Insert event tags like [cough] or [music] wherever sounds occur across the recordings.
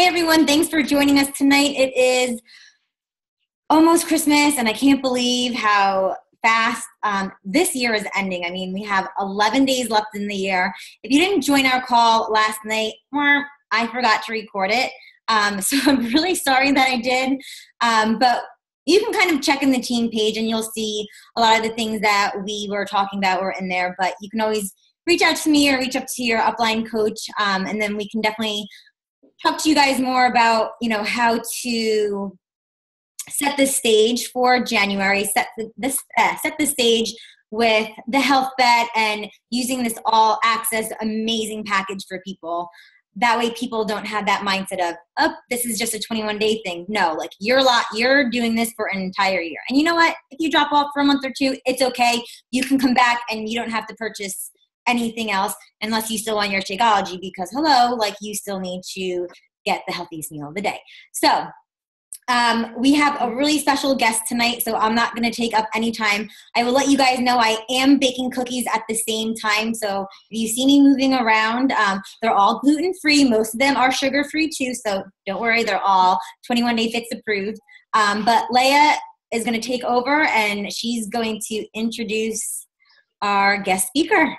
Hey everyone, thanks for joining us tonight. It is almost Christmas, and I can't believe how fast um, this year is ending. I mean, we have 11 days left in the year. If you didn't join our call last night, I forgot to record it. Um, [laughs] so I'm really sorry that I did. Um, but you can kind of check in the team page and you'll see a lot of the things that we were talking about were in there. But you can always reach out to me or reach up to your upline coach, um, and then we can definitely talk to you guys more about you know how to set the stage for January, set the, this uh, set the stage with the health bet and using this all access amazing package for people. That way, people don't have that mindset of, "Oh, this is just a 21 day thing." No, like you're a lot, you're doing this for an entire year. And you know what? If you drop off for a month or two, it's okay. You can come back, and you don't have to purchase anything else unless you still want your Shakeology because hello, like you still need to get the healthiest meal of the day. So um, we have a really special guest tonight, so I'm not going to take up any time. I will let you guys know I am baking cookies at the same time. So if you see me moving around, um, they're all gluten free. Most of them are sugar free too, so don't worry, they're all 21 Day Fix approved. Um, but Leah is going to take over and she's going to introduce our guest speaker.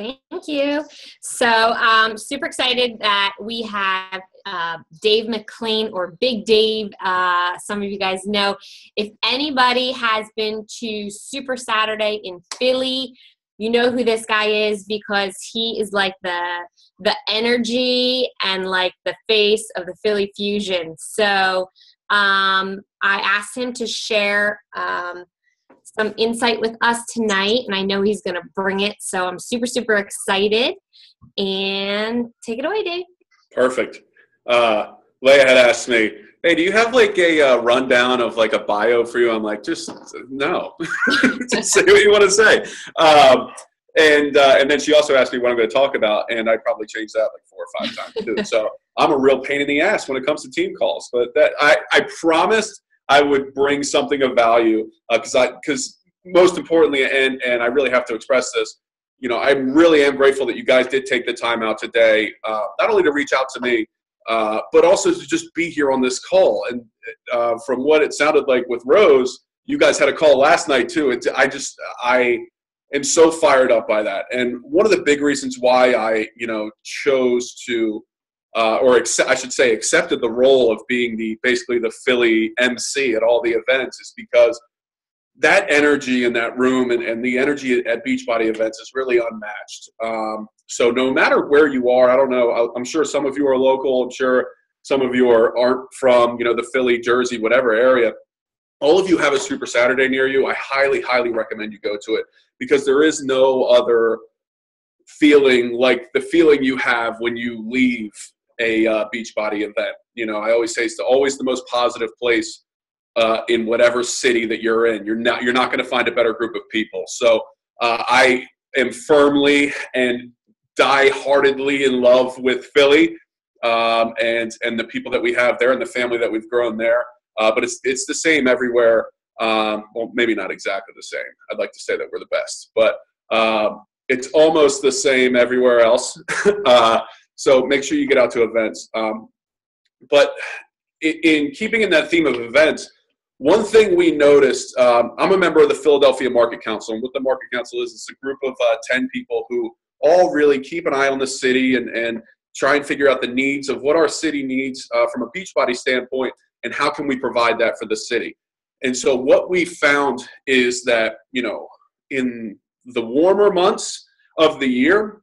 Thank you. So, um, super excited that we have uh, Dave McClain or Big Dave. Uh, some of you guys know. If anybody has been to Super Saturday in Philly, you know who this guy is because he is like the the energy and like the face of the Philly Fusion. So, um, I asked him to share. Um, some insight with us tonight, and I know he's going to bring it. So I'm super, super excited. And take it away, Dave. Perfect. Uh, Leah had asked me, "Hey, do you have like a uh, rundown of like a bio for you?" I'm like, "Just no, [laughs] just say what you want to say." Um, and uh, and then she also asked me what I'm going to talk about, and I probably changed that like four or five times too. so I'm a real pain in the ass when it comes to team calls, but that I I promised I would bring something of value because uh, I because most importantly, and and I really have to express this. You know, I really am grateful that you guys did take the time out today, uh, not only to reach out to me, uh, but also to just be here on this call. And uh, from what it sounded like with Rose, you guys had a call last night too. It's, I just I am so fired up by that. And one of the big reasons why I you know chose to uh, or I should say, accepted the role of being the basically the Philly MC at all the events is because that energy in that room and, and the energy at Beachbody events is really unmatched. Um, so no matter where you are, I don't know. I'm sure some of you are local. I'm sure some of you are aren't from you know the Philly, Jersey, whatever area. All of you have a Super Saturday near you. I highly, highly recommend you go to it because there is no other feeling like the feeling you have when you leave a uh, Beachbody event. You know, I always say it's always the most positive place uh, in whatever city that you're in. You're not you're not going to find a better group of people. So uh, I am firmly and die-heartedly in love with Philly um, and and the people that we have there and the family that we've grown there. Uh, but it's it's the same everywhere. Um, well, maybe not exactly the same. I'd like to say that we're the best, but um, it's almost the same everywhere else. [laughs] Uh, so make sure you get out to events. Um, but in, in, keeping in that theme of events, one thing we noticed, um, I'm a member of the Philadelphia Market Council, and what the Market Council is, it's a group of uh, 10 people who all really keep an eye on the city and, and try and figure out the needs of what our city needs uh, from a Beachbody standpoint and how can we provide that for the city. And so what we found is that, you know, in the warmer months of the year,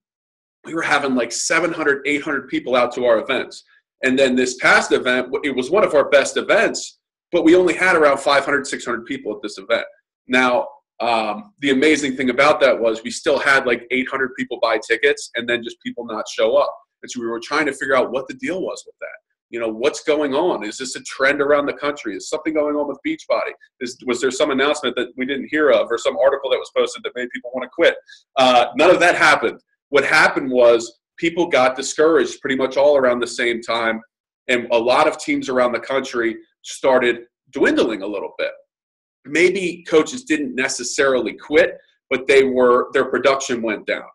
we were having like 700, 800 people out to our events. And then this past event, it was one of our best events, but we only had around 500, 600 people at this event. Now, um, the amazing thing about that was we still had like 800 people buy tickets and then just people not show up. And so we were trying to figure out what the deal was with that. You know, what's going on? Is this a trend around the country? Is something going on with Beachbody? Is, was there some announcement that we didn't hear of or some article that was posted that made people want to quit? Uh, none of that happened what happened was people got discouraged pretty much all around the same time. And a lot of teams around the country started dwindling a little bit. Maybe coaches didn't necessarily quit, but they were their production went down.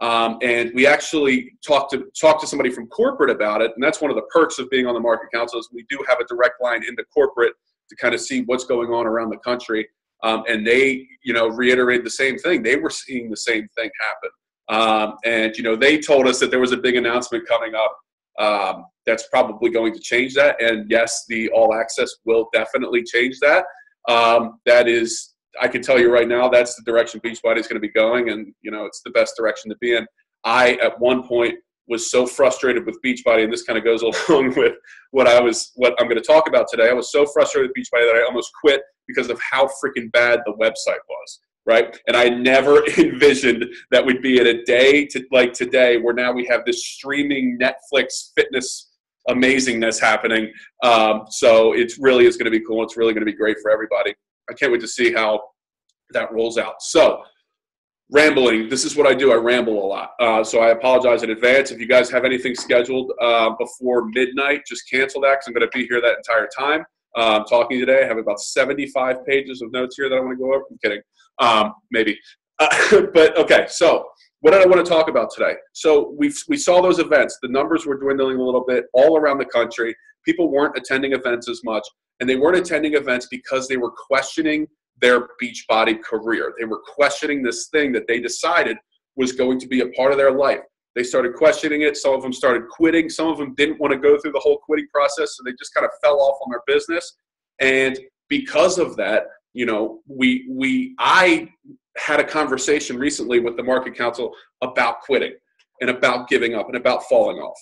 Um, and we actually talked to talked to somebody from corporate about it, and that's one of the perks of being on the market council is we do have a direct line into corporate to kind of see what's going on around the country. Um, and they, you know, reiterated the same thing. They were seeing the same thing happen. Um, and you know, they told us that there was a big announcement coming up um, that's probably going to change that. And yes, the all access will definitely change that. Um, that is, I can tell you right now, that's the direction Beachbody is going to be going, and you know, it's the best direction to be in. I at one point was so frustrated with Beachbody, and this kind of goes [laughs] along with what I was, what I'm going to talk about today. I was so frustrated with Beachbody that I almost quit because of how freaking bad the website was right? And I never [laughs] envisioned that we'd be in a day to like today where now we have this streaming Netflix fitness amazingness happening. Um, so it really is going to be cool. It's really going to be great for everybody. I can't wait to see how that rolls out. So rambling. This is what I do. I ramble a lot. Uh, so I apologize in advance. If you guys have anything scheduled uh, before midnight, just cancel that because I'm going to be here that entire time. Uh, talking today. I have about 75 pages of notes here that I want to go over. I'm kidding. Um, maybe. Uh, [laughs] but okay, so what did I want to talk about today? So we we saw those events. The numbers were dwindling a little bit all around the country. People weren't attending events as much, and they weren't attending events because they were questioning their Beachbody career. They were questioning this thing that they decided was going to be a part of their life. They started questioning it. Some of them started quitting. Some of them didn't want to go through the whole quitting process, so they just kind of fell off on their business. And because of that, you know, we we I had a conversation recently with the market council about quitting and about giving up and about falling off.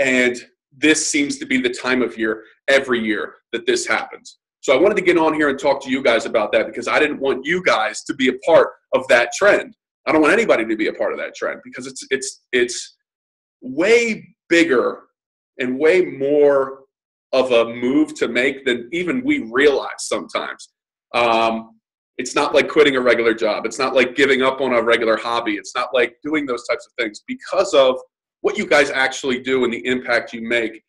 And this seems to be the time of year every year that this happens. So I wanted to get on here and talk to you guys about that because I didn't want you guys to be a part of that trend. I don't want anybody to be a part of that trend because it's it's it's way bigger and way more of a move to make than even we realize sometimes. Um, it's not like quitting a regular job. It's not like giving up on a regular hobby. It's not like doing those types of things because of what you guys actually do and the impact you make.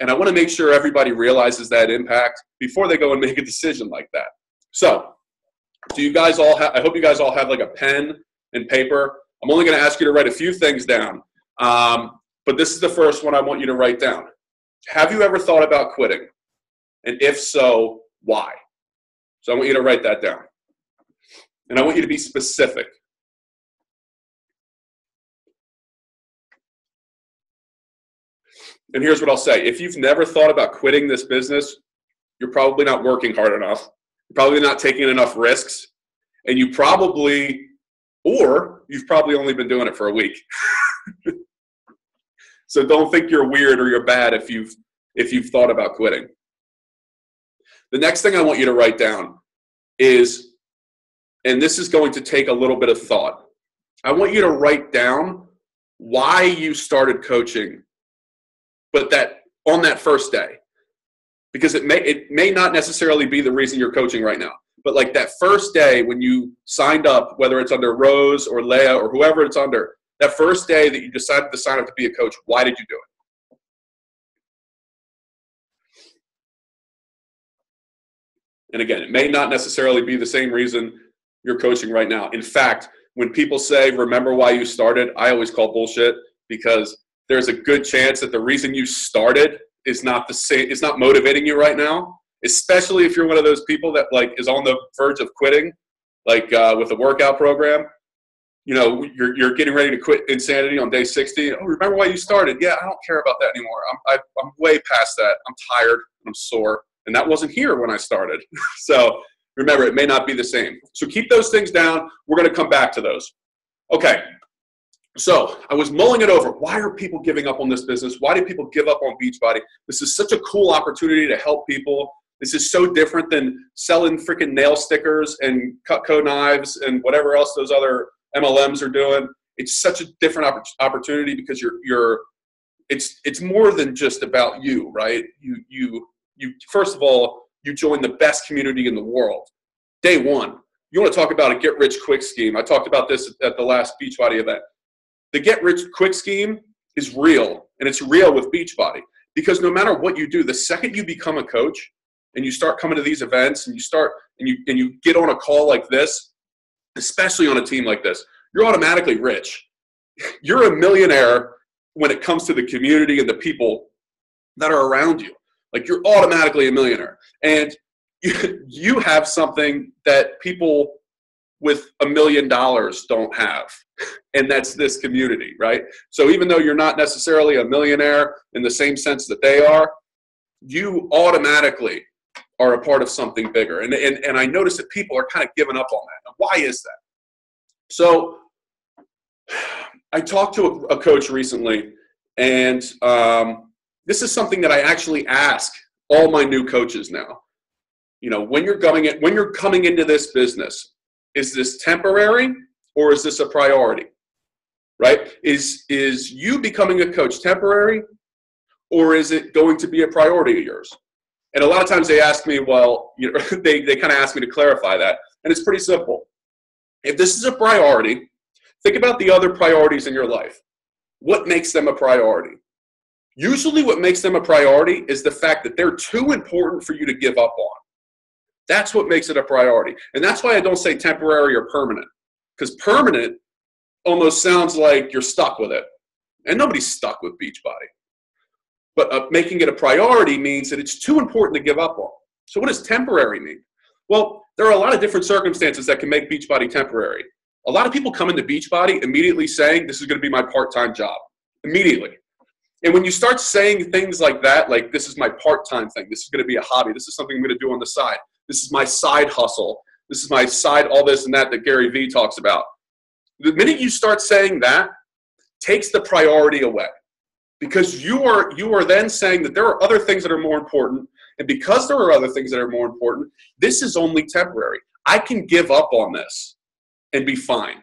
And I want to make sure everybody realizes that impact before they go and [laughs] make a decision like that. So, do you guys all have, I hope you guys all have like a pen and paper. I'm only going to ask you to write a few things down. Um, but this is the first one I want you to write down. Have you ever thought about quitting? And if so, why? So I want you to write that down. And I want you to be specific. And here's what I'll say if you've never thought about quitting this business, you're probably not working hard enough. You're probably not taking enough risks. And you probably, or you've probably only been doing it for a week. [laughs] so don't think you're weird or you're bad if you've if you've thought about quitting. The next thing I want you to write down is, and this is going to take a little bit of thought. I want you to write down why you started coaching, but that on that first day, because it may it may not necessarily be the reason you're coaching right now. But like that first day when you signed up, whether it's under Rose or Leah or whoever it's under, that first day that you decided to sign up to be a coach, why did you do it? And again, it may not necessarily be the same reason you're coaching right now. In fact, when people say, remember why you started, I always call bullshit because there's a good chance that the reason you started is not the same, it's not motivating you right now, especially if you're one of those people that like is on the verge of quitting, like uh, with a workout program. You know, you're, you're getting ready to quit insanity on day 60. Oh, remember why you started? Yeah, I don't care about that anymore. I'm, I, am i am way past that. I'm tired. I'm sore and that wasn't here when I started. [laughs] so remember, it may not be the same. So keep those things down. We're going to come back to those. Okay. So I was mulling it over. Why are people giving up on this business? Why do people give up on Beachbody? This is such a cool opportunity to help people. This is so different than selling freaking nail stickers and Cutco knives and whatever else those other MLMs are doing. It's such a different opportunity because you're you're it's it's more than just about you, right? You you you first of all you join the best community in the world. Day one. You want to talk about a get rich quick scheme. I talked about this at the last beachbody event. The get rich quick scheme is real and it's real with beachbody. Because no matter what you do the second you become a coach and you start coming to these events and you start and you and you get on a call like this especially on a team like this you're automatically rich. [laughs] You're a millionaire when it comes to the community and the people that are around you. Like you're automatically a millionaire. And you, have something that people with a million dollars don't have. And that's this community, right? So even though you're not necessarily a millionaire in the same sense that they are, you automatically are a part of something bigger. And, and, and I notice that people are kind of giving up on that. Why is that? So I talked to a, a coach recently, and um, this is something that I actually ask all my new coaches now. You know, when you're going in, when you're coming into this business, is this temporary or is this a priority? Right? Is is you becoming a coach temporary or is it going to be a priority of yours? And a lot of times they ask me, well, you know, [laughs] they, they kind of ask me to clarify that. And it's pretty simple. If this is a priority, think about the other priorities in your life. What makes them a priority? Usually, what makes them a priority is the fact that they're too important for you to give up on. That's what makes it a priority. And that's why I don't say temporary or permanent, because permanent almost sounds like you're stuck with it. And nobody's stuck with Beachbody. But uh, making it a priority means that it's too important to give up on. So, what does temporary mean? Well, there are a lot of different circumstances that can make Beachbody temporary. A lot of people come into Beachbody immediately saying, This is going to be my part time job. Immediately. And when you start saying things like that, like this is my part time thing, this is going to be a hobby, this is something I'm going to do on the side, this is my side hustle, this is my side, all this and that that Gary Vee talks about. The minute you start saying that, takes the priority away. Because you are you are then saying that there are other things that are more important and because there are other things that are more important this is only temporary. I can give up on this and be fine.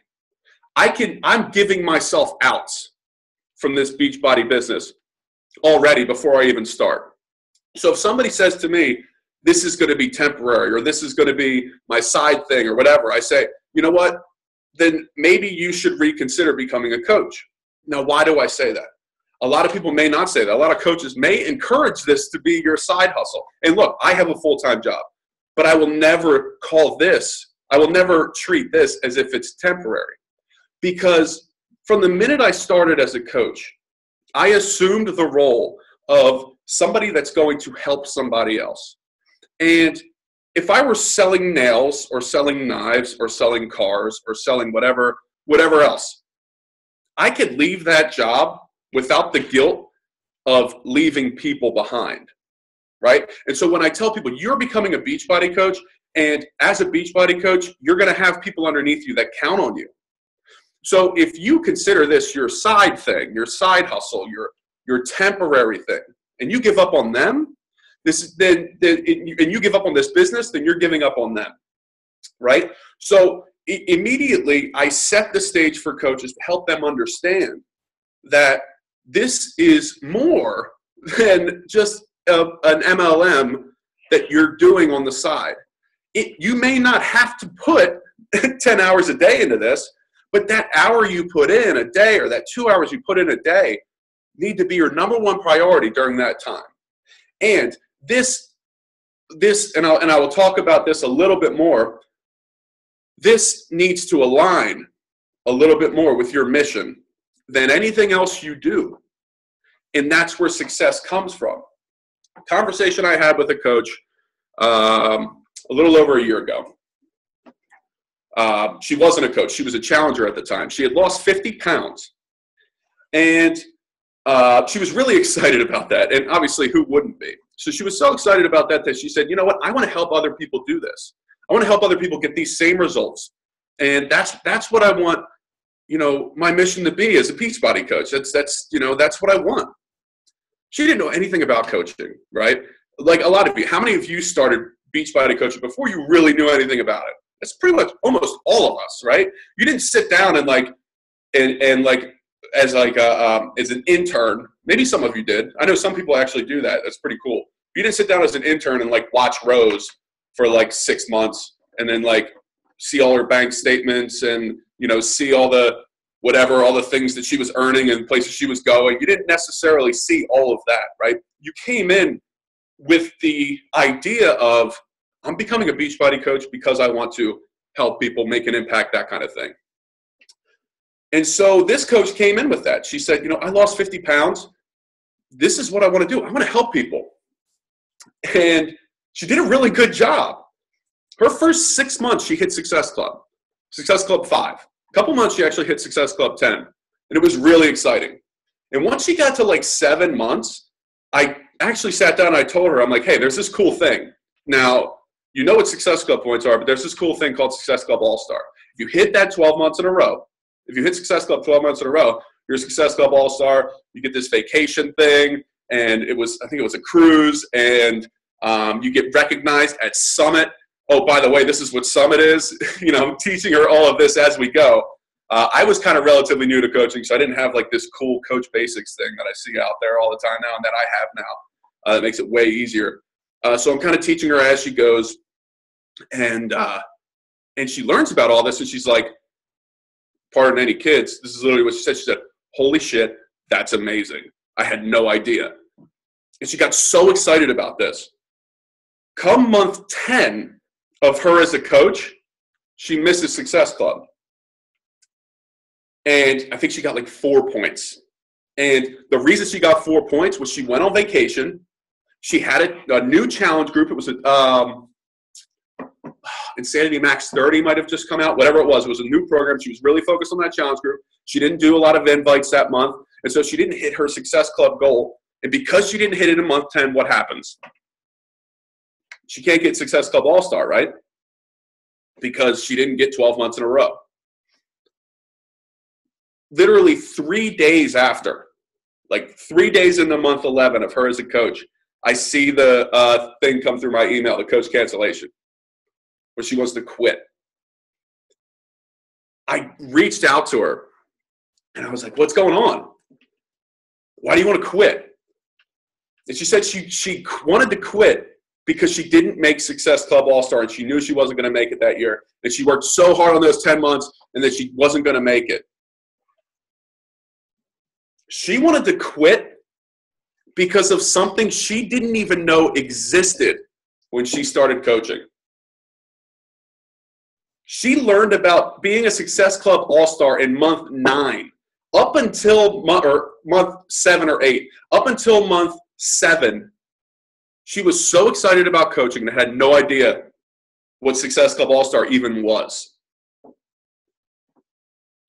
I can i'm giving myself out from this Beachbody business already before I even start. So if somebody says to me, this is going to be temporary or this is going to be my side thing or whatever, I say, you know what? Then maybe you should reconsider becoming a coach. Now, why do I say that? A lot of people may not say that. A lot of coaches may encourage this to be your side hustle. And look, I have a full time job, but I will never call this, I will never treat this as if it's temporary because from the minute I started as a coach, I assumed the role of somebody that's going to help somebody else. And if I were selling nails or selling knives or selling cars or selling whatever whatever else, I could leave that job without the guilt of leaving people behind. Right? And so when I tell people you're becoming a Beachbody coach and as a Beachbody coach, you're going to have people underneath you that count on you. So if you consider this your side thing, your side hustle, your your temporary thing, and you give up on them, this then, then and you give up on this business, then you're giving up on them, right? So immediately, I set the stage for coaches to help them understand that this is more [laughs] than just a, an MLM that you're doing on the side. It, you may not have to put [laughs] 10 hours a day into this but that hour you put in a day or that two hours you put in a day need to be your number one priority during that time. And this, this, and, I'll, and I will talk about this a little bit more. This needs to align a little bit more with your mission than anything else you do. And that's where success comes from. Conversation I had with a coach um, a little over a year ago. Uh, she wasn't a coach. She was a challenger at the time. She had lost 50 pounds. And uh, she was really [laughs] excited about that. And obviously, who wouldn't be? So she was so excited about that that she said, you know what? I want to help other people do this. I want to help other people get these same results. And that's that's what I want, you know, my mission to be as a Beachbody coach. That's that's you know, that's what I want. She didn't know anything about coaching, right? Like a lot of you. How many of you started Beachbody coaching before you really knew anything about it? That's pretty much almost all of us, right? You didn't sit down and like, and, and like, as like a, um, as an intern. Maybe some of you did. I know some people actually do that. That's pretty cool. You didn't sit down as an intern and like watch Rose for like six months and then like see all her bank statements and you know see all the whatever all the things that she was earning and places she was going. You didn't necessarily see all of that, right? You came in with the idea of I'm becoming a Beachbody coach because I want to help people make an impact, that kind of thing. And so this coach came in with that. She said, You know, I lost 50 pounds. This is what I want to do. I want to help people. And she did a really good job. Her first six months, she hit Success Club, Success Club 5. A couple months, she actually hit Success Club 10. And it was really exciting. And once she got to like seven months, I actually sat down and I told her, I'm like, hey, there's this cool thing. Now, you know what Success Club points are, but there's this cool thing called Success Club All Star. If you hit that 12 months in a row, if you hit Success Club 12 months in a row, you're a Success Club All Star. You get this vacation thing, and it was, I think it was a cruise, and um, you get recognized at Summit. Oh, by the way, this is what Summit is. [laughs] you know, I'm teaching her all of this as we go. Uh, I was kind of relatively new to coaching, so I didn't have like this cool coach basics thing that I see out there all the time now and that I have now. Uh, it makes it way easier. Uh, so I'm kind of teaching her as she goes, and uh, and she learns about all this, and she's like, "Pardon any kids." This is literally what she said. She said, "Holy shit, that's amazing! I had no idea." And she got so excited about this. Come month ten of her as a coach, she misses Success Club and I think she got like four points. And the reason she got four points was she went on vacation. She had a, a new challenge group. It was a um, Insanity Max 30 might have just come out. Whatever it was, it was a new program. She was really focused on that challenge group. She didn't do a lot of invites that month, and so she didn't hit her Success Club goal. And because she didn't hit it in month 10, what happens? She can't get Success Club All Star, right? Because she didn't get 12 months in a row literally three days after, like three days in the month 11 of her as a coach, I see the uh, thing come through my email, the coach cancellation, where she wants to quit. I reached out to her and I was like, What's going on? Why do you want to quit? And she said she, she wanted to quit because she didn't make Success Club All Star and she knew she wasn't going to make it that year. And she worked so hard on those 10 months and that she wasn't going to make it. She wanted to quit because of something she didn't even know existed when she started coaching. She learned about being a Success Club All Star in month nine, up until month, or month seven or eight, up until month seven. She was so excited about coaching and had no idea what Success Club All Star even was.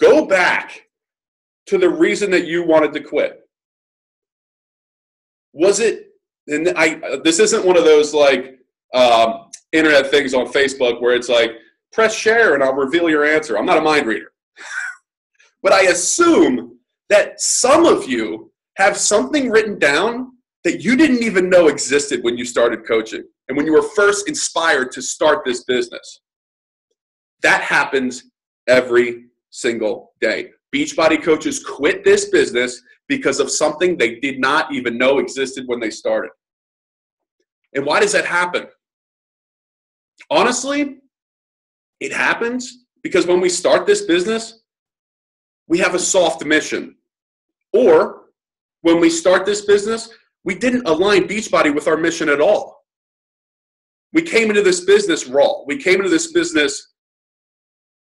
Go back to the reason that you wanted to quit? Was it, and I, this isn't one of those like um, internet things on Facebook where it's like, press share and I'll reveal your answer. I'm not a mind reader. [laughs] but I assume that some of you have something written down that you didn't even know existed when you started coaching and when you were first inspired to start this business. That happens every single day. Beachbody coaches quit this business because of something they did not even know existed when they started. And why does that happen? Honestly, it happens because when we start this business, we have a soft mission. Or when we start this business, we didn't align Beachbody with our mission at all. We came into this business raw. We came into this business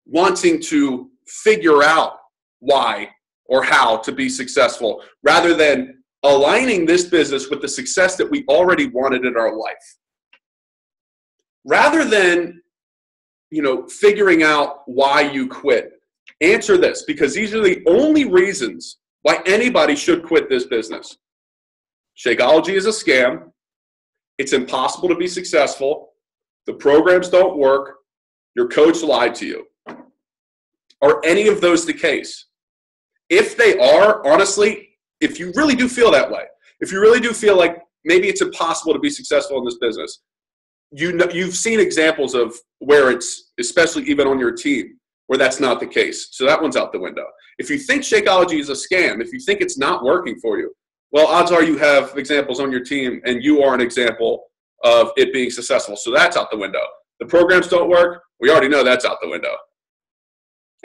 wanting to figure out why or how to be successful rather than aligning this business with the success that we already wanted in our life. Rather than you know figuring out why you quit, answer this because these are the only reasons why anybody should quit this business. Shakeology is a scam. It's impossible to be successful. The programs don't work. Your coach lied to you. Are any of those the case? If they are, honestly, if you really do feel that way, if you really do feel like maybe it's impossible to be successful in this business, you know, you've seen examples of where it's, especially even on your team, where that's not the case. So that one's out the window. If you think Shakeology is a scam, if you think it's not working for you, well, odds are you have examples on your team and you are an example of it being successful. So that's out the window. The programs don't work. We already know that's out the window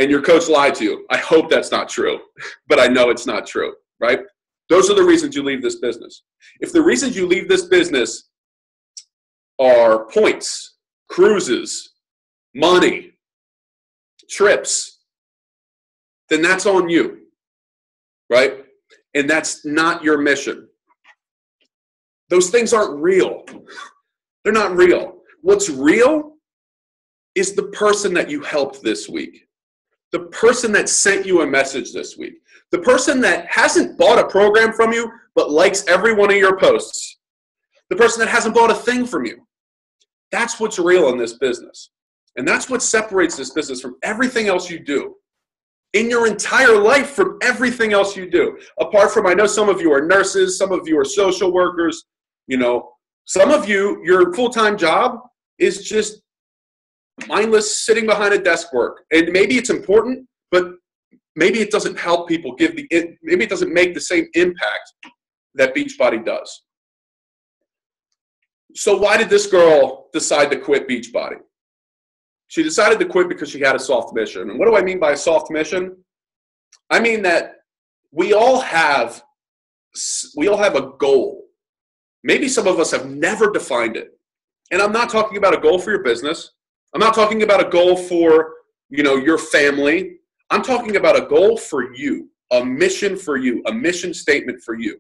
and your coach lied to you. I hope that's not true, but I know it's not true, right? Those are the reasons you leave this business. If the reasons you leave this business are points, cruises, money, trips, then that's on you, right? And that's not your mission. Those things aren't real. They're not real. What's real is the person that you helped this week, the person that sent you a message this week, the person that hasn't bought a program from you but likes every one of your posts, the person that hasn't bought a thing from you. That's what's real in this business. And that's what separates this business from everything else you do in your entire life from everything else you do. Apart from, I know some of you are nurses, some of you are social workers, you know, some of you, your full time job is just mindless sitting behind a desk work. And maybe it's important, but maybe it doesn't help people give the, it, maybe it doesn't make the same impact that Beachbody does. So, why did this girl decide to quit Beachbody? She decided to quit because she had a soft mission. And what do I mean by a soft mission? I mean that we all have we all have a goal. Maybe some of us have never defined it. And I'm not talking about a goal for your business. I'm not talking about a goal for, you know, your family. I'm talking about a goal for you, a mission for you, a mission statement for you.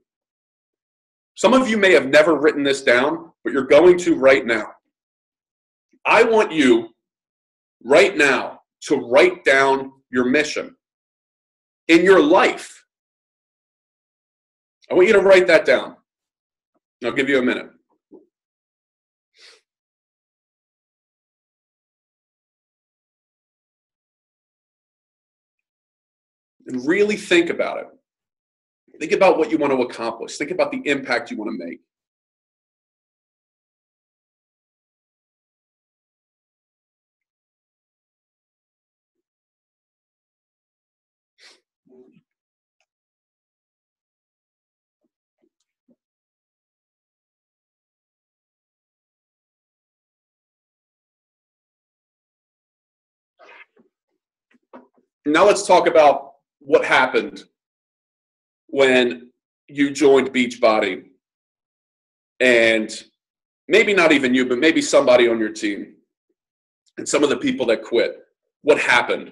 Some of you may have never written this down, but you're going to right now. I want you right now to write down your mission in your life. I want you to write that down. I'll give you a minute. And really think about it. Think about what you want to accomplish. Think about the impact you want to make. Now let's talk about what happened when you joined Beachbody and maybe not even you, but maybe somebody on your team and some of the people that quit. What happened?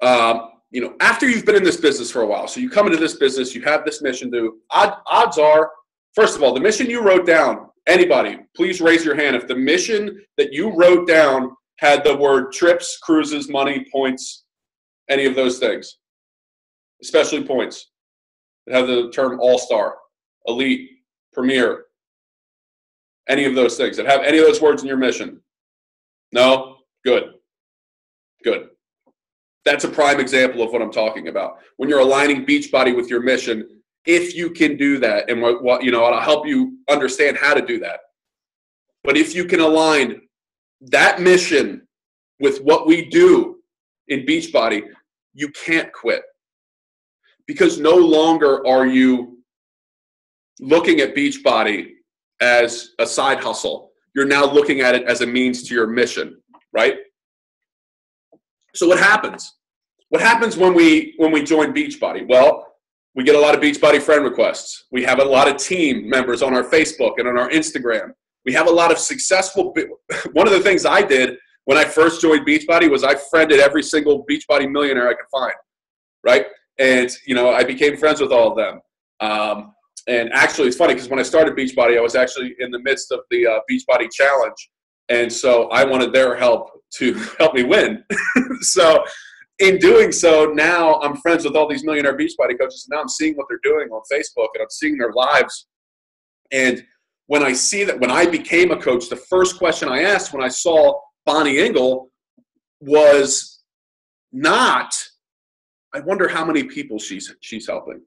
Um, you know, after you've been in this business for a while, so you come into this business, you have this mission to, odd, odds are, first of all, the mission you wrote down, anybody, please raise your hand. If the mission that you wrote down had the word trips, cruises, money, points, any of those things, especially points that have the term all star, elite, premier, any of those things that have any of those words in your mission? No? Good. Good. That's a prime example of what I'm talking about. When you're aligning Beachbody with your mission, if you can do that, and what, what you know, I'll help you understand how to do that. But if you can align that mission with what we do in Beachbody, you can't quit. Because no longer are you looking at Beachbody as a side hustle. You're now looking at it as a means to your mission, right? So what happens? What happens when we when we join Beachbody? Well, we get a lot of Beachbody friend requests. We have a lot of team members on our Facebook and on our Instagram. We have a lot of successful. [laughs] One of the things I did when I first joined Beachbody was I friended every single Beachbody millionaire I could find, right? And you know, I became friends with all of them. Um, and actually, it's funny because when I started Beachbody, I was actually in the midst of the uh, Beachbody Challenge, and so I wanted their help to [laughs] help me win. [laughs] so, in doing so, now I'm friends with all these millionaire Beachbody coaches. And now I'm seeing what they're doing on Facebook, and I'm seeing their lives, and when I see that, when I became a coach, the first question I asked when I saw Bonnie Engel was not, I wonder how many people she's she's helping.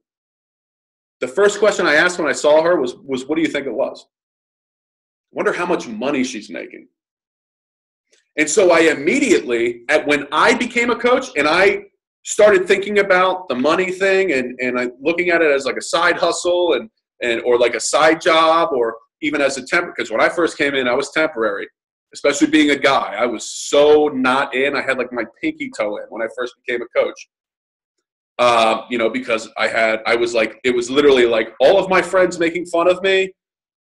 The first question I asked when I saw her was, was what do you think it was? I wonder how much money she's making. And so I immediately, at when I became a coach and I started thinking about the money thing and, and I looking at it as like a side hustle and, and or like a side job or even as a temp because when I first came in, I was temporary, especially being a guy. I was so not in. I had like my pinky toe in when I first became a coach. Uh, you know, because I had, I was like, it was literally like all of my friends making fun of me,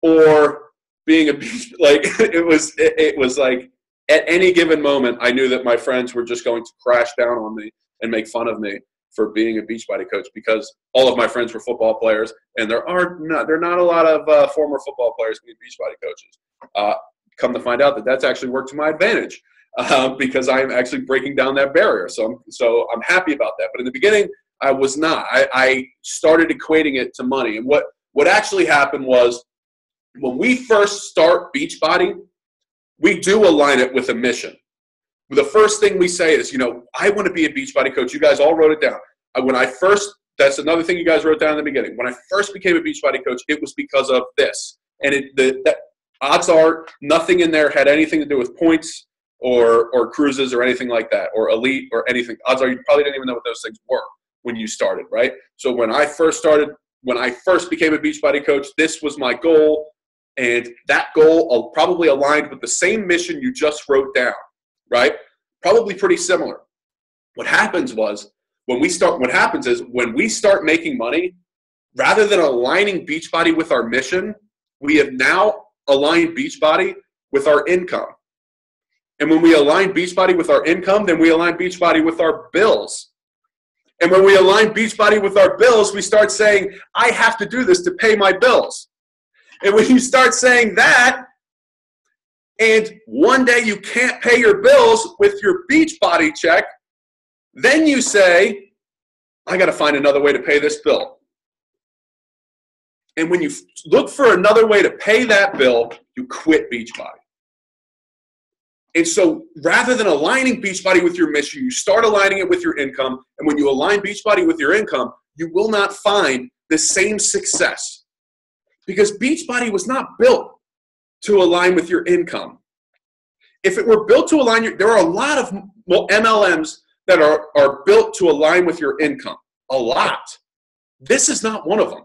or being a beach [laughs] like it was, it, it was like at any given moment, I knew that my friends were just going to crash down on me and make fun of me for being a Beachbody coach because all of my friends were football players, and there are not there are not a lot of uh, former football players being Beachbody coaches. Uh, come to find out that that's actually worked to my advantage uh, because I'm actually breaking down that barrier. So I'm so I'm happy about that. But in the beginning, I was not. I, I started equating it to money, and what what actually happened was when we first start Beachbody, we do align it with a mission. The first thing we say is, you know, I want to be a Beachbody coach. You guys all wrote it down. When I first, that's another thing you guys wrote down in the beginning. When I first became a Beachbody coach, it was because of this. And it, the, that, odds are nothing in there had anything to do with points or, or cruises or anything like that, or elite or anything. Odds are you probably didn't even know what those things were when you started, right? So when I first started, when I first became a Beachbody coach, this was my goal and that goal uh, probably aligned with the same mission you just wrote down, right? Probably pretty similar. What happens was when we start, what happens is when we start making money, rather than aligning Beachbody with our mission, we have now aligned Beachbody with our income. And when we align Beachbody with our income, then we align Beachbody with our bills. And when we align Beachbody with our bills, we start saying, I have to do this to pay my bills. And when you start saying that, and one day you can't pay your bills with your Beachbody check, then you say, I got to find another way to pay this bill. And when you look for another way to pay that bill, you quit Beachbody. And so rather than aligning Beachbody with your mission, you start aligning it with your income. And when you align Beachbody with your income, you will not find the same success because Beachbody was not built to align with your income. If it were built to align your, there are a lot of MLMs that are, are built to align with your income. A lot. This is not one of them.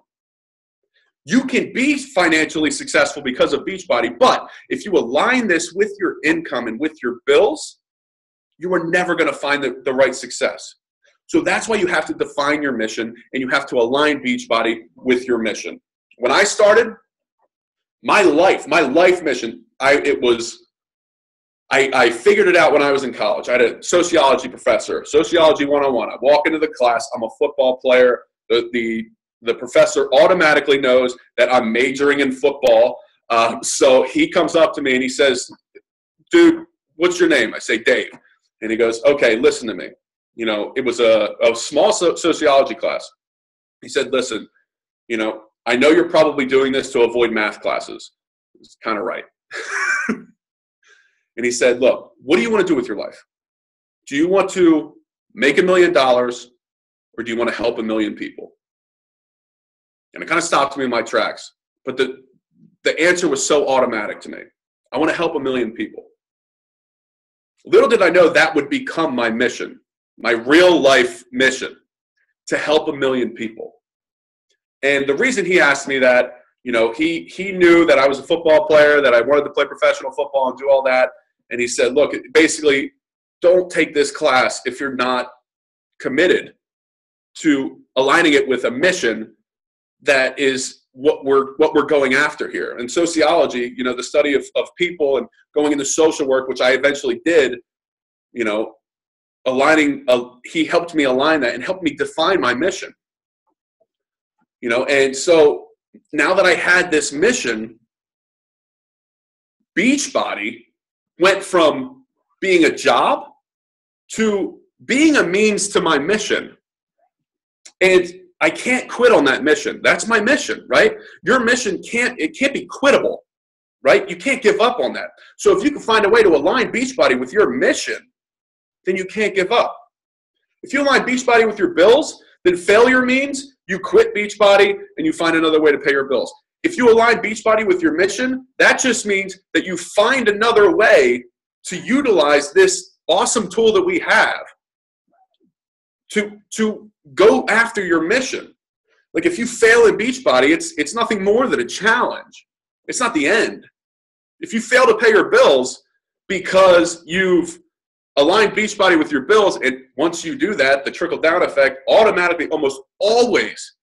You can be financially successful because of Beachbody, but if you align this with your income and with your bills, you are never going to find the, the right success. So that's why you have to define your mission and you have to align Beachbody with your mission when I started, my life, my life mission, I it was I, I figured it out when I was in college. I had a sociology professor, sociology 101. I walk into the class, I'm a football player. The, the, the professor automatically knows that I'm majoring in football. Um, so he comes up to me and he says, Dude, what's your name? I say, Dave. And he goes, Okay, listen to me. You know, it was a, a small sociology class. He said, Listen, you know, I know you're probably doing this to avoid math classes. It's kind of right. [laughs] and he said, Look, what do you want to do with your life? Do you want to make a million dollars or do you want to help a million people? And it kind of stopped me in my tracks. But the, the answer was so automatic to me. I want to help a million people. Little did I know that would become my mission, my real life mission to help a million people. And the reason he asked me that, you know, he he knew that I was a football player, that I wanted to play professional football and do all that. And he said, look, basically, don't take this class if you're not committed to aligning it with a mission that is what we're what we're going after here. And sociology, you know, the study of, of people and going into social work, which I eventually did, you know, aligning uh, he helped me align that and helped me define my mission you know and so now that i had this mission beachbody went from being a job to being a means to my mission and i can't quit on that mission. That's my mission right? Your mission can't it can't be quittable right? You can't give up on that. So if you can find a way to align beachbody with your mission then you can't give up. If you align beachbody with your bills then failure means you quit Beachbody and you find another way to pay your bills. If you align Beachbody with your mission, that just means that you find another way to utilize this awesome tool that we have to, to go after your mission. Like if you fail in Beachbody, it's, it's nothing more than a challenge. It's not the end. If you fail to pay your bills because you've align Beachbody with your bills, and once you do that, the trickle down effect automatically, almost always,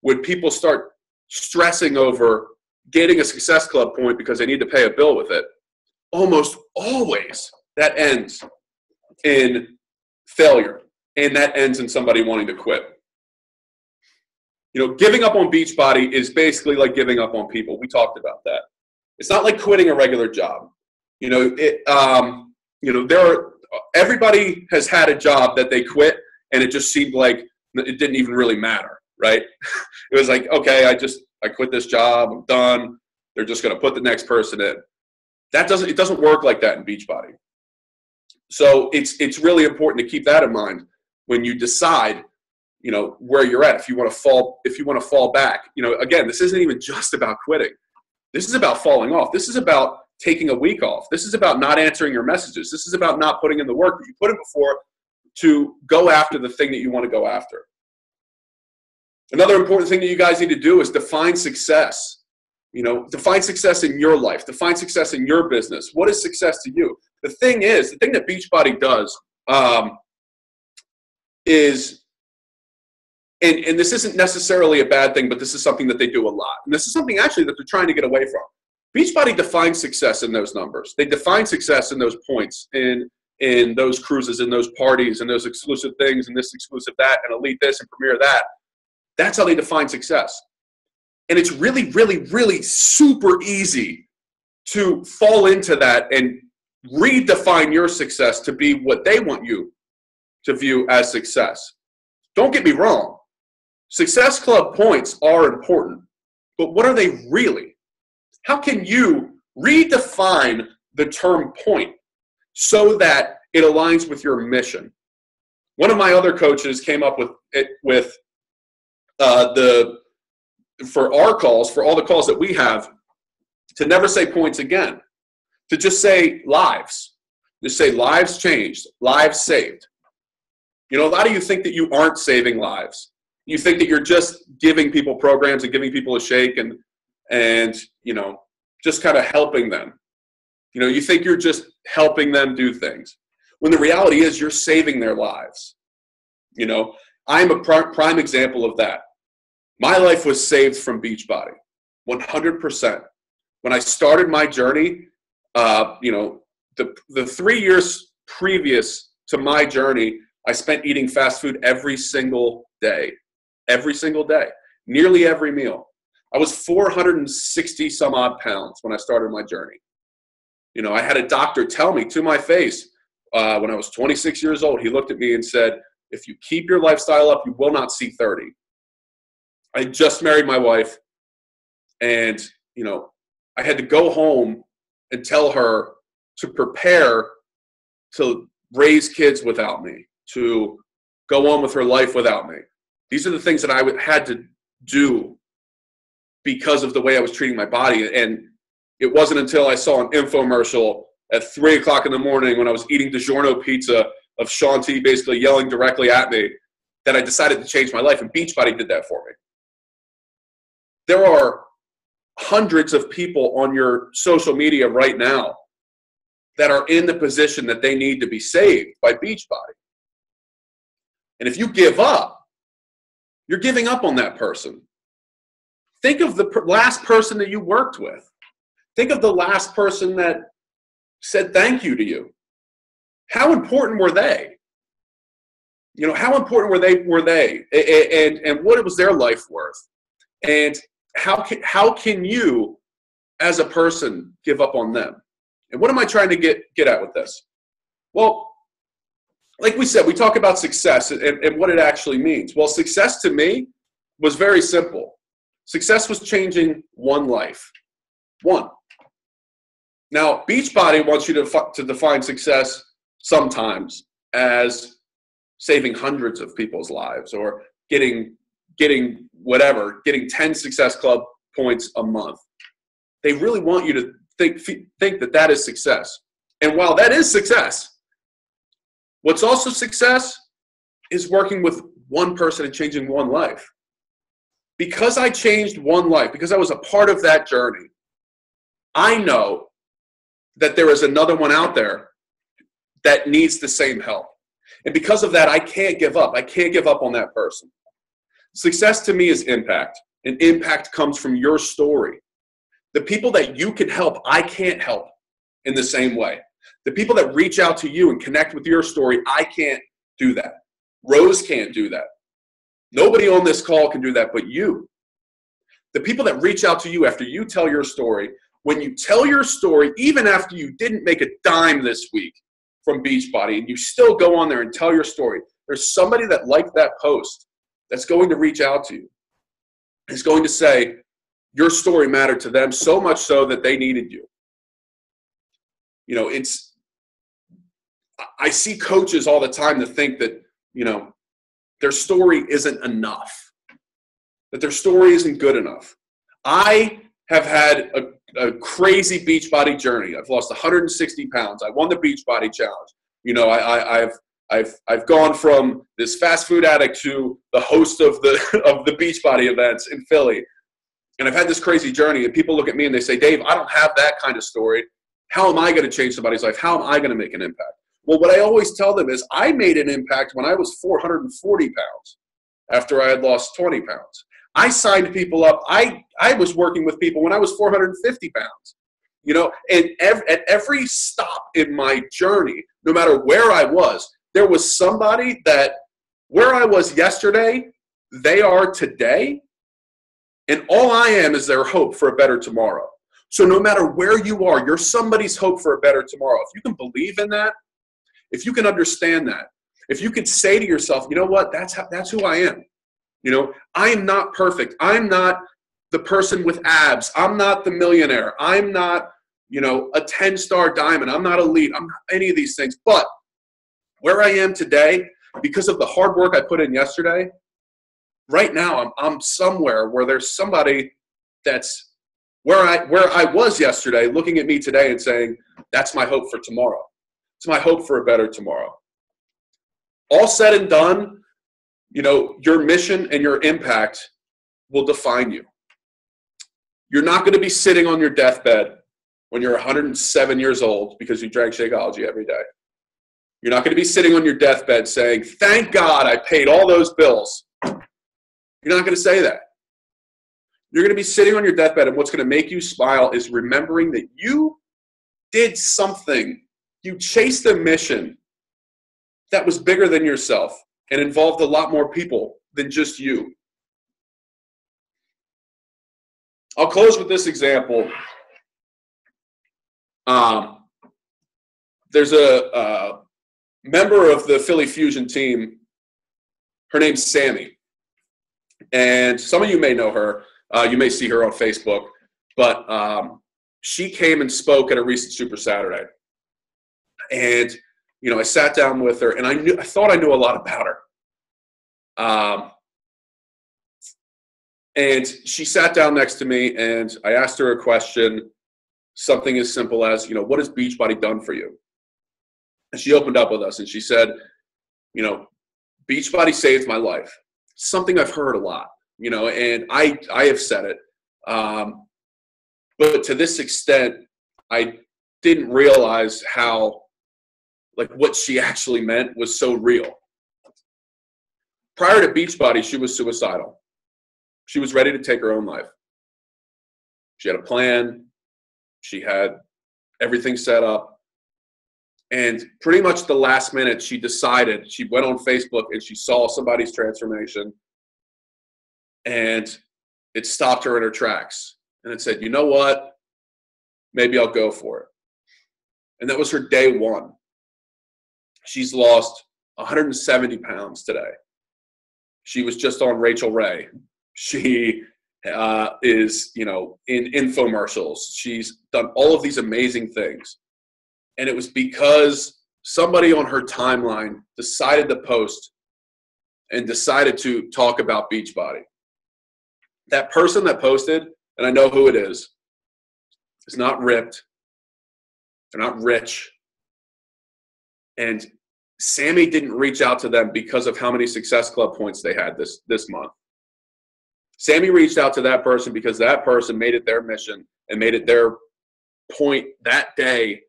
when people start stressing over getting a success club point because they need to pay a bill with it, almost always that ends in failure and that ends in somebody wanting to quit. You know, giving up on Beachbody is basically like giving up on people. We talked about that. It's not like quitting a regular job. You know, it. Um, you know, there are everybody has had a job that they quit, and it just seemed like it didn't even really matter, right? [laughs] it was like, okay, I just I quit this job, I'm done. They're just going to put the next person in. That doesn't it doesn't work like that in Beachbody. So it's it's really important to keep that in mind when you decide you know where you're at if you want to fall if you want to fall back. You know again this isn't even just about quitting. This is about falling off. This is about taking a week off. This is about not answering your messages. This is about not putting in the work that you put in before to go after the thing that you want to go after. Another important thing that you guys need to do is define success. You know define success in your life. Define success in your business. What is success to you? The thing is the thing that beachbody does um, is and, and this isn't necessarily a bad thing, but this is something that they do a lot. And this is something actually that they're trying to get away from. Beachbody defines success in those numbers. They define success in those points, in in those cruises, in those parties, and those exclusive things, and this exclusive that, and elite this, and premier that. That's how they define success. And it's really, really, really super easy to fall into that and redefine your success to be what they want you to view as success. Don't get me wrong. Success Club points are important, but what are they really? How can you redefine the term point so that it aligns with your mission? One of my other coaches came up with it with uh, the for our calls, for all the calls that we have, to never say points again, to just say lives. Just say lives changed, lives saved. You know, a lot of you think that you aren't saving lives. You think that you're just giving people programs and giving people a shake and and you know just kind of helping them. You know, you think you're just helping them do things. When the reality is you're saving their lives. You know, I'm a prime example of that. My life was saved from Beachbody, 100%. When I started my journey, uh, you know, the, the three years previous to my journey, I spent eating fast food every single day, every single day, nearly every meal. I was 460 some odd pounds when I started my journey. You know, I had a doctor tell me to my face uh, when I was 26 years old, he looked at me and said, If you keep your lifestyle up, you will not see 30. I just married my wife, and, you know, I had to go home and tell her to prepare to raise kids without me to go on with her life without me. These are the things that I had to do because of the way I was treating my body. And it wasn't until I saw an infomercial at three o'clock in the morning when I was eating DiGiorno pizza of Shaun T basically yelling directly at me that I decided to change my life. And Beachbody did that for me. There are hundreds of people on your social media right now that are in the position that they need to be saved by Beachbody. And if you give up, you're giving up on that person. Think of the per- last person that you worked with. Think of the last person that said thank you to you. How important were they? You know, how important were they were they? And and what was their life worth? And how can how can you as a person give up on them? And what am I trying to get get at with this? Well, like we said, we talk about success and, and what it actually means. Well, success to me was very simple. Success was changing one life. One. Now, Beachbody wants you to, to define success sometimes as saving hundreds of people's lives or getting getting whatever, getting 10 success club points a month. They really want you to think think that that is success. And while that is success, What's also success is working with one person and changing one life. Because I changed one life, because I was a part of that journey, I know that there is another one out there that needs the same help. And because of that, I can't give up. I can't give up on that person. Success to me is impact, and impact comes from your story. The people that you can help, I can't help in the same way. The people that reach out to you and connect with your story, I can't do that. Rose can't do that. Nobody on this call can do that but you. The people that reach out to you after you tell your story, when you tell your story, even after you didn't make a dime this week from Beachbody, and you still go on there and tell your story, there's somebody that liked that post that's going to reach out to you. Is going to say, your story mattered to them so much so that they needed you. You know, it's, I see coaches all the time that think that, you know, their story isn't enough, that their story isn't good enough. I have had a, a crazy Beachbody journey. I've lost 160 pounds. I won the Beachbody Challenge. You know, I, I, have I've I've gone from this fast food addict to the host of the [laughs] of the Beachbody events in Philly, and I've had this crazy journey. And people look at me and they say, "Dave, I don't have that kind of story. How am I going to change somebody's life? How am I going to make an impact?" Well, what I always tell them is, I made an impact when I was 440 pounds, after I had lost 20 pounds. I signed people up. I I was working with people when I was 450 pounds. You know, and ev- at every stop in my journey, no matter where I was, there was somebody that where I was yesterday, they are today. And all I am is their hope for a better tomorrow. So no matter where you are, you're somebody's hope for a better tomorrow. If you can believe in that, if you can understand that, if you could say to yourself, you know what, that's how, that's who I am. You know, I am not perfect. I'm not the person with abs. I'm not the millionaire. I'm not, you know, a 10 star diamond. I'm not elite. I'm not any of these things. But where I am today, because of the hard work I put in yesterday, right now I'm, I'm somewhere where there's somebody that's where I where I was yesterday looking at me today and saying, that's my hope for tomorrow. It's my hope for a better tomorrow. All said and done, you know, your mission and your impact will define you. You're not going to be sitting on your deathbed when you're 107 years old because you drank Shakeology every day. You're not going to be sitting on your deathbed saying, Thank God I paid all those bills. You're not going to say that. You're going to be sitting on your deathbed, and what's going to make you smile is remembering that you did something. You chased a mission that was bigger than yourself and involved a lot more people than just you. I'll close with this example. Um, there's a, a member of the Philly Fusion team. Her name's Sammy. And some of you may know her. Uh, you may see her on Facebook. But um, she came and spoke at a recent Super Saturday. And, you know, I sat down with her and I knew I thought I knew a lot about her. Um, and she sat down next to me and I asked her a question, something as simple as, you know, what has Beachbody done for you? And she opened up with us and she said, you know, Beachbody saved my life. Something I've heard a lot, you know, and I I have said it. Um, but to this extent, I didn't realize how like what she actually meant was so real. Prior to Beachbody, she was suicidal. She was ready to take her own life. She had a plan. She had everything set up. And pretty much the last minute, she decided, she went on Facebook and she saw somebody's transformation. And it stopped her in her tracks. And it said, you know what? Maybe I'll go for it. And that was her day one. She's lost 170 pounds today. She was just on Rachael Ray. She uh, is, you know, in infomercials. She's done all of these amazing things and it was because somebody on her timeline decided to post and decided to talk about Beachbody. That person that posted, and I know who it is, is not ripped. They're not rich. And Sammy didn't reach out to them because of how many Success Club points they had this, this month. Sammy reached out to that person because that person made it their mission and made it their point that day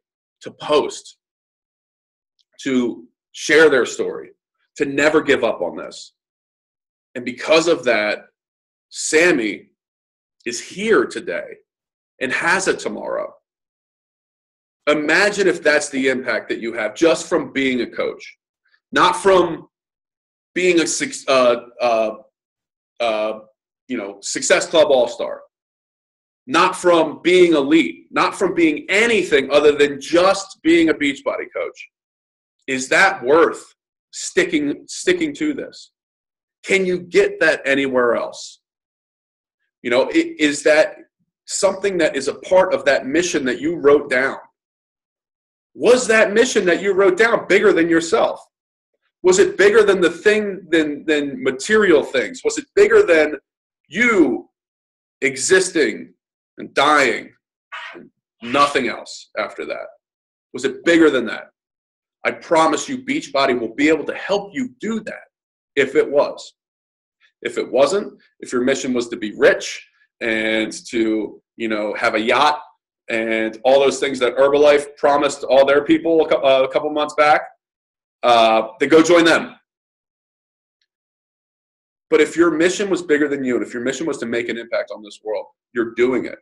to post, to share their story, to never give up on this. And because of that, Sammy is here today and has a tomorrow. Imagine if that's the impact that you have just from being a coach, not from being a uh, uh, uh, you know success club all star, not from being elite, not from being anything other than just being a Beachbody coach. Is that worth sticking sticking to this? Can you get that anywhere else? You know, is that something that is a part of that mission that you wrote down? Was that mission that you wrote down bigger than yourself? Was it bigger than the thing than than material things? Was it bigger than you existing and dying and nothing else after that? Was it bigger than that? I promise you Beachbody will be able to help you do that if it was. If it wasn't, if your mission was to be rich and to, you know, have a yacht and all those things that Herbalife promised all their people a couple months back, uh, then go join them. But if your mission was bigger than you, and if your mission was to make an impact on this world, you're doing it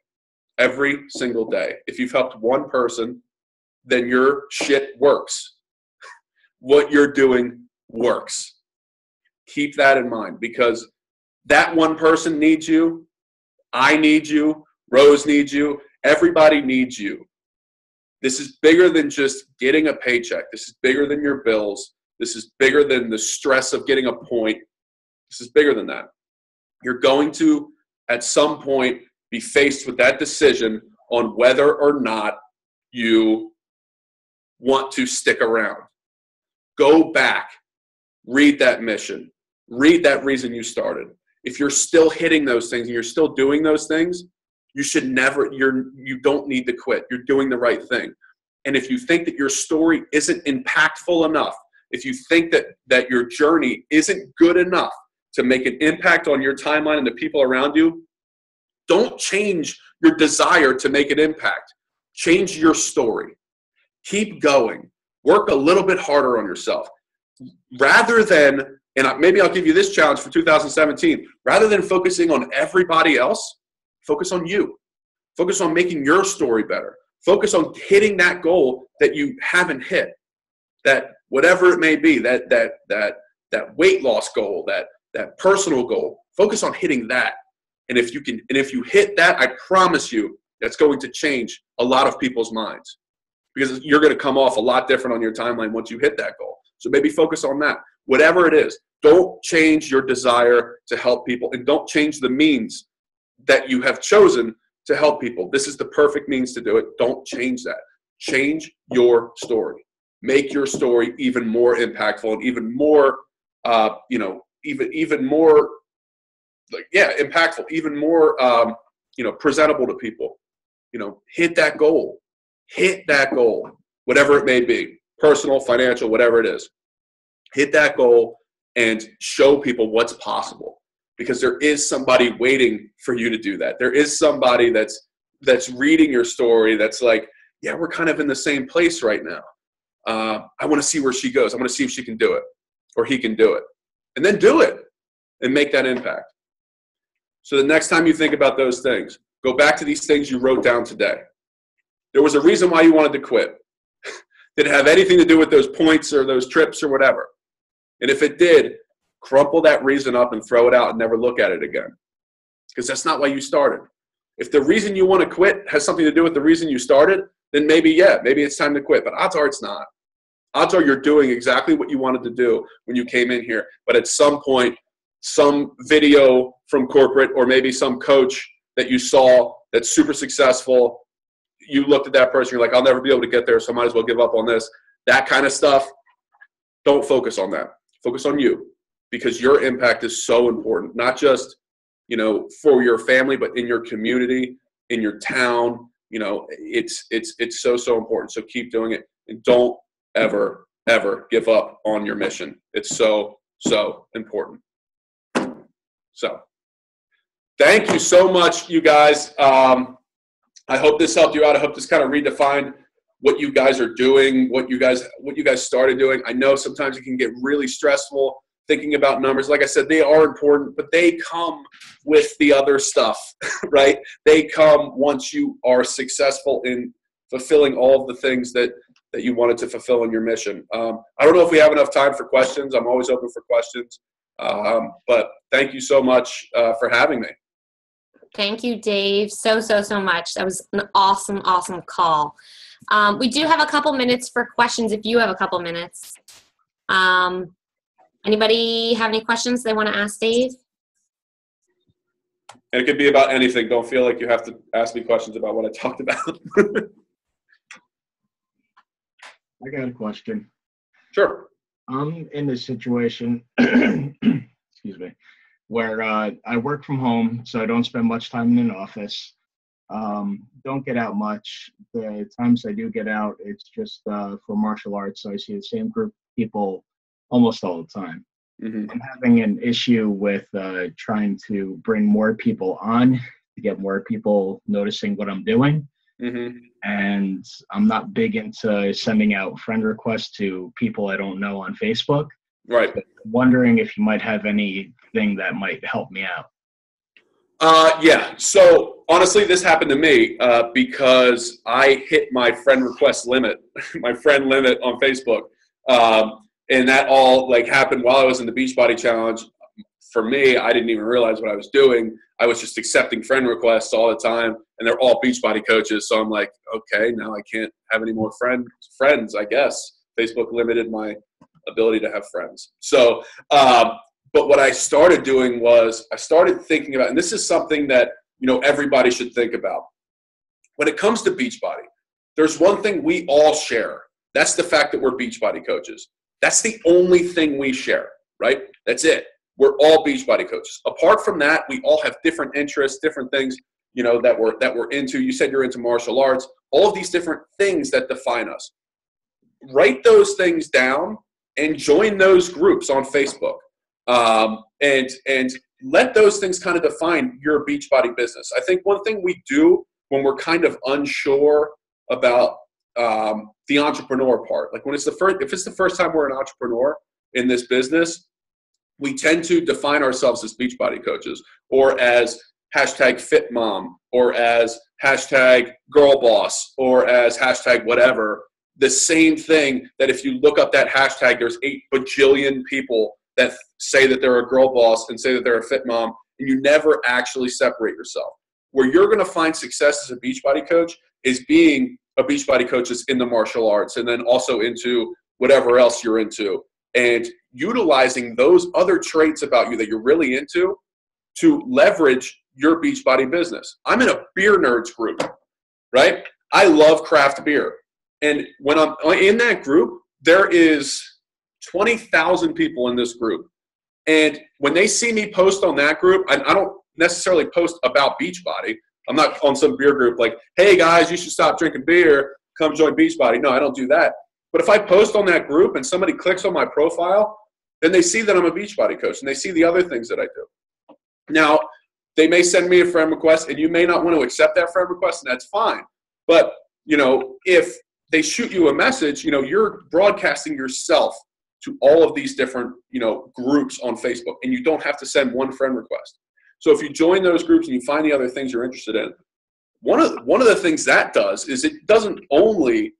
every single day. If you've helped one person, then your shit works. [laughs] What you're doing works. Keep that in mind because that one person needs you. I need you. Rose needs you. Everybody needs you. This is bigger than just getting a paycheck. This is bigger than your bills. This is bigger than the stress of getting a point. This is bigger than that. You're going to, at some point, be faced with that decision on whether or not you want to stick around. Go back, read that mission, read that reason you started. If you're still hitting those things and you're still doing those things, you should never you're you don't need to quit. You're doing the right thing. And if you think that your story isn't impactful enough if you think that that your journey isn't good enough to make an impact on your timeline and the people around you don't change your desire to make an impact. Change your story. Keep going. Work a little bit harder on yourself. Rather than and maybe I'll give you this challenge for 2017 rather than focusing on everybody else Focus on you. Focus on making your story better. Focus on hitting that goal that you haven't hit. That whatever it may be, that that that that weight loss goal, that that personal goal. Focus on hitting that. And if you can and if you hit that, I promise you that's going to change a lot of people's minds. Because you're going to come off a lot different on your timeline once you hit that goal. So maybe focus on that. Whatever it is, don't change your desire to help people and don't change the means that you have chosen to help people. This is the perfect means to do it. Don't change that. Change your story. Make your story even more impactful and even more, uh, you know, even even more, like yeah, impactful, even more, um, you know, presentable to people. You know, hit that goal. Hit that goal, whatever it may be, personal, financial, whatever it is. Hit that goal and show people what's possible because there is somebody waiting for you to do that. There is somebody that's that's reading your story that's like, yeah, we're kind of in the same place right now. Uh, I want to see where she goes. I want to see if she can do it or he can do it, and then do it and make that impact. So the next time you think about those things, go back to these things you wrote down today. There was a reason why you wanted to quit. [laughs] did it have anything to do with those points or those trips or whatever? And if it did, crumple that reason up and throw it out and never look at it again. Because that's not why you started. If the reason you want to quit has something to do with the reason you started, then maybe, yeah, maybe it's time to quit. But odds are it's not. Odds are you're doing exactly what you wanted to do when you came in here. But at some point, some video from corporate or maybe some coach that you saw that's super successful, you looked at that person, you're like, I'll never be able to get there, so I might as well give up on this. That kind of stuff, don't focus on that. Focus on you because your impact is so important, not just you know for your family, but in your community, in your town. You know, it's it's it's so so important. So keep doing it, and don't ever ever give up on your mission. It's so so important. So, thank you so much, you guys. Um, I hope this helped you out. I hope this kind of redefined what you guys are doing, what you guys what you guys started doing. I know sometimes it can get really stressful thinking about numbers. Like I said, they are important, but they come with the other stuff, [laughs] right? They come once you are successful in fulfilling all of the things that that you wanted to fulfill in your mission. Um, I don't know if we have enough time for questions. I'm always open for questions. Um, but thank you so much uh, for having me. Thank you, Dave, so, so, so much. That was an awesome, awesome call. Um, we do have a couple minutes for questions if you have a couple minutes. Um, anybody have any questions they want to ask Dave? And it could be about anything. Don't feel like you have to ask me questions about what I talked about. [laughs] I got a question. sure. I'm in this situation, [clears throat] excuse me, where uh, I work from home, so I don't spend much time in an office. Um, don't get out much. The times I do get out, it's just uh, for martial arts. So I see the same group of people almost all the time. hmm I'm having an issue with uh, trying to bring more people on to get more people noticing what I'm doing. hmm And I'm not big into sending out friend requests to people I don't know on Facebook. Right. Wondering if you might have anything that might help me out. Uh, yeah. So honestly, this happened to me uh, because I hit my friend request limit, [laughs] my friend limit on Facebook, um, and that all like happened while I was in the Beachbody Challenge. For me, I didn't even realize what I was doing. I was just accepting friend requests all the time, and they're all Beachbody coaches. So I'm like, okay, now I can't have any more friend friends. I guess Facebook limited my ability to have friends. So um, but what I started doing was I started thinking about, and this is something that you know everybody should think about. When it comes to Beachbody, there's one thing we all share. That's the fact that we're Beachbody coaches. That's the only thing we share, right? That's it. We're all Beachbody coaches. Apart from that, we all have different interests, different things, you know, that we're that we're into. You said you're into martial arts. All of these different things that define us. Write those things down and join those groups on Facebook um, and and let those things kind of define your Beachbody business. I think one thing we do when we're kind of unsure about um, the entrepreneur part, like when it's the first, if it's the first time we're an entrepreneur in this business, we tend to define ourselves as Beachbody coaches or as hashtag fit mom or as hashtag girl boss or as hashtag whatever. The same thing that if you look up that hashtag, there's eight bajillion people that say that they're a girl boss and say that they're a fit mom, and you never actually separate yourself. Where you're going to find success as a Beachbody coach is being a Beachbody coach that's in the martial arts and then also into whatever else you're into, and utilizing those other traits about you that you're really into to leverage your Beachbody business. I'm in a beer nerds group, right? I love craft beer. And when I'm in that group, there is 20,000 people in this group. And when they see me post on that group, I, I don't necessarily post about Beachbody. I'm not on some beer group like, hey guys, you should stop drinking beer, come join Beachbody. No, I don't do that. But if I post on that group and somebody clicks on my profile, then they see that I'm a Beachbody coach and they see the other things that I do. Now, they may send me a friend request and you may not want to accept that friend request, and that's fine. But, you know, if they shoot you a message, you know, you're broadcasting yourself to all of these different you know groups on facebook and you don't have to send one friend request so if you join those groups and you find the other things you're interested in one of one of the things that does is it doesn't only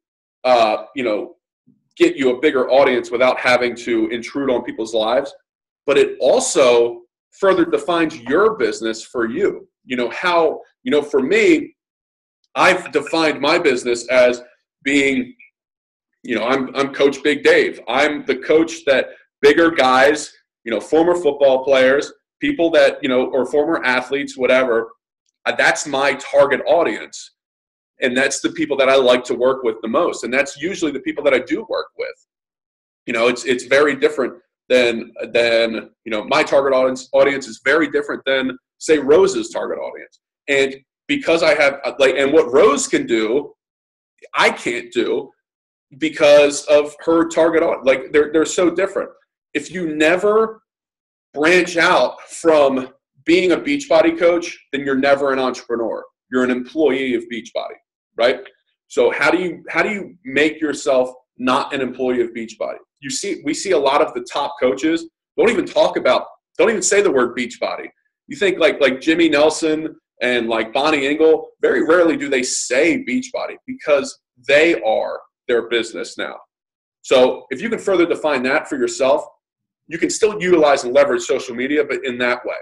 uh, you know get you a bigger audience without having to intrude on people's lives but it also further defines your business for you you know how you know for me i've defined my business as being you know, I'm I'm Coach Big Dave. I'm the coach that bigger guys, you know, former football players, people that you know, or former athletes, whatever. Uh, that's my target audience, and that's the people that I like to work with the most, and that's usually the people that I do work with. You know, it's it's very different than than you know my target audience audience is very different than say Rose's target audience, and because I have like and what Rose can do, I can't do because of her target audience. Like they're they're so different. If you never branch out from being a Beachbody coach, then you're never an entrepreneur. You're an employee of Beachbody, right? So how do you how do you make yourself not an employee of Beachbody? You see, we see a lot of the top coaches don't even talk about, don't even say the word Beachbody. You think like like Jimmy Nelson, And like Bonnie Engel, very rarely do they say Beachbody because they are their business now. So if you can further define that for yourself, you can still utilize and leverage social media, but in that way,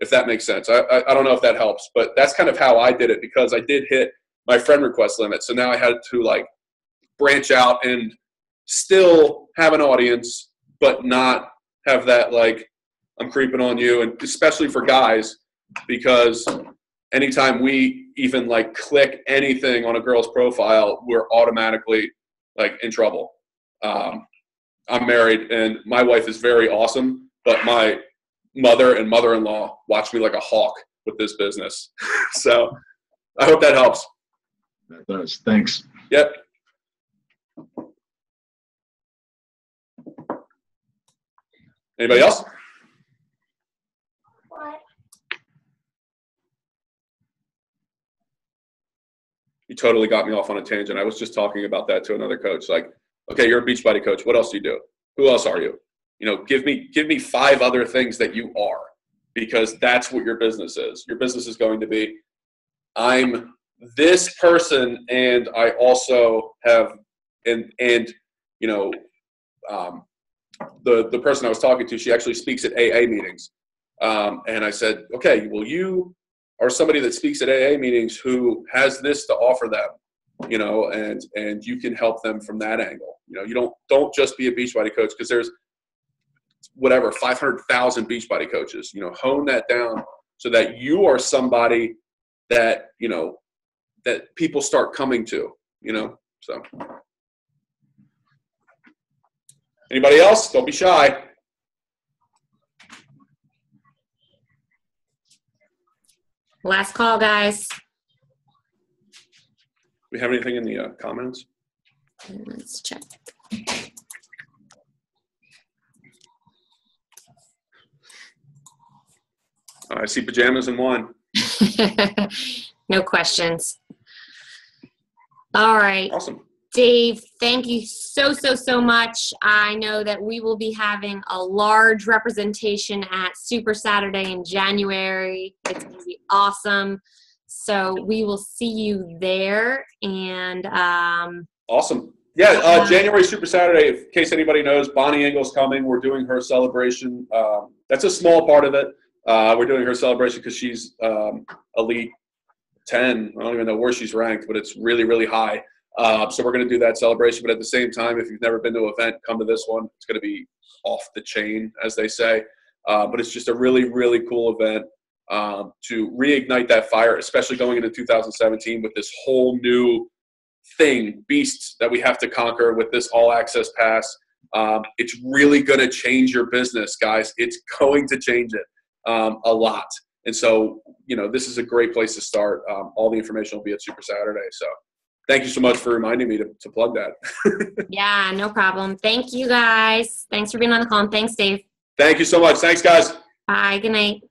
if that makes sense. I, I, I don't know if that helps, but that's kind of how I did it because I did hit my friend request limit. So now I had to like branch out and still have an audience, but not have that like I'm creeping on you, and especially for guys because anytime we even like click anything on a girl's profile, we're automatically like in trouble. Um, I'm married and my wife is very awesome, but my mother and mother-in-law watch me like a hawk with this business. [laughs] so I hope that helps. That does. Thanks. Yep. Anybody else? What? You totally got me off on a tangent. I was just talking about that to another coach. Like, okay, you're a Beachbody coach. What else do you do? Who else are you? You know, give me give me five other things that you are, because that's what your business is. Your business is going to be, I'm this person, and I also have, and and you know, um, the the person I was talking to, she actually speaks at AA meetings, um, and I said, okay, well you are somebody that speaks at AA meetings who has this to offer them, you know, and and you can help them from that angle. You know, you don't don't just be a Beachbody coach because there's whatever 500,000 Beachbody coaches. You know, hone that down so that you are somebody that you know that people start coming to. You know, so. Anybody else? Don't be shy. Last call, guys. We have anything in the uh, comments? Let's check. I see pajamas and one. [laughs] no questions. All right. Awesome. Dave, thank you so, so, so much. I know that we will be having a large representation at Super Saturday in January. It's going to be awesome. So we will see you there. And um, awesome. Yeah, uh, January Super Saturday. In case anybody knows, Bonnie Engel's coming. We're doing her celebration. Um, that's a small part of it. Uh, we're doing her celebration because she's um, elite 10. I don't even know where she's ranked, but it's really, really high. Uh, so we're going to do that celebration. But at the same time, if you've never been to an event, come to this one. It's going to be off the chain, as they say. Uh, but it's just a really, really cool event um, to reignite that fire, especially going into 2017 with this whole new thing, beast that we have to conquer with this all access pass. Um, it's really going to change your business, guys. It's [laughs] going to change it um, a lot. And so, you know, this is a great place to start. Um, all the information will be at Super Saturday. So thank you so much for reminding me to, to plug that. [laughs] yeah, no problem. Thank you guys. Thanks for being on the call. And thanks, Dave. Thank you so much. Thanks, guys. Bye. Good night.